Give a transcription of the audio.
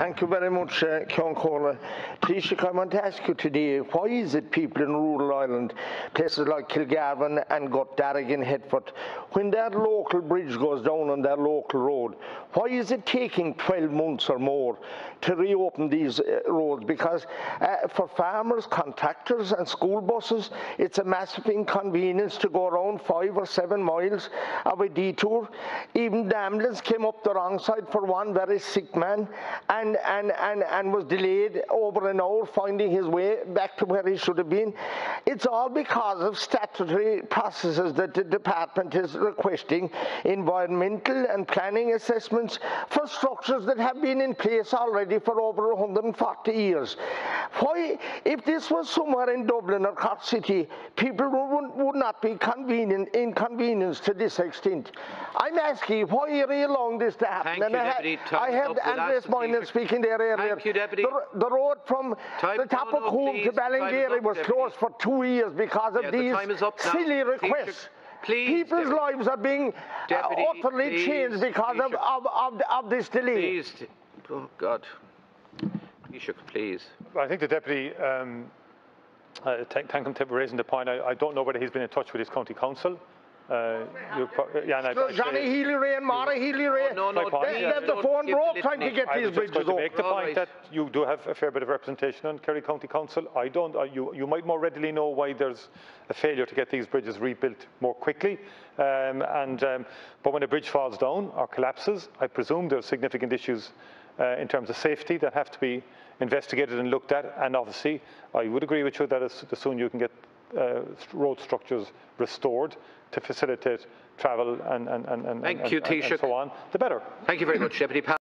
Thank you very much, uh, Ceann Comhairle. Taoiseach, I want to ask you today, why is it people in rural Ireland, places like Kilgarvan and Gutdarrig and Headfort, when that local bridge goes down on that local road, why is it taking 12 months or more to reopen these uh, roads? Because uh, for farmers, contractors and school buses, it's a massive inconvenience to go around five or seven miles of a detour. Even the ambulance came up the wrong side for one very sick man and, and, and, and was delayed over an hour finding his way back to where he should have been. It's all because of statutory processes that the department is requesting environmental and planning assessments for structures that have been in place already for over 140 years. Why, if this was somewhere in Dublin or Cork City, people would, would not be convenient, inconvenienced to this extent. I'm asking why are you allowing this to happen? Thank and you, I, Deputy. I Time's heard up. Andres ask the Moynihan Taoiseach. Speaking there earlier. Thank you, Deputy. The, the road from Time- the top of no, Tappacool please. to The time is Ballingeary was Deputy. closed for two years because of Yeah, these time is now. silly Taoiseach, requests. please, People's Deputy. lives are being uh, utterly please, changed because of, of, of, of this delay. Please. Oh, God. Taoiseach, please. I think the deputy, um, uh, thank, thank him for raising the point. I, I don't know whether he's been in touch with his county council. Uh, yeah, and I'd- So Johnny Healy-Rae and Maura Healy-Rae, No, no, no, they, please, they have the phone give the broke trying to litany. get I these was just bridges going to make the point right. that you do have a fair bit of representation on Kerry County Council. I don't. Uh, you, you might more readily know why there's a failure to get these bridges rebuilt more quickly. Um, and um, but when a bridge falls down or collapses, I presume there's significant issues uh, in terms of safety that have to be investigated and looked at. And obviously, I would agree with you that as, the sooner you can get uh, road structures restored to facilitate travel and, and, and, and, Thank and, you, and- and so on, the better. Thank you very much, Deputy. Pa-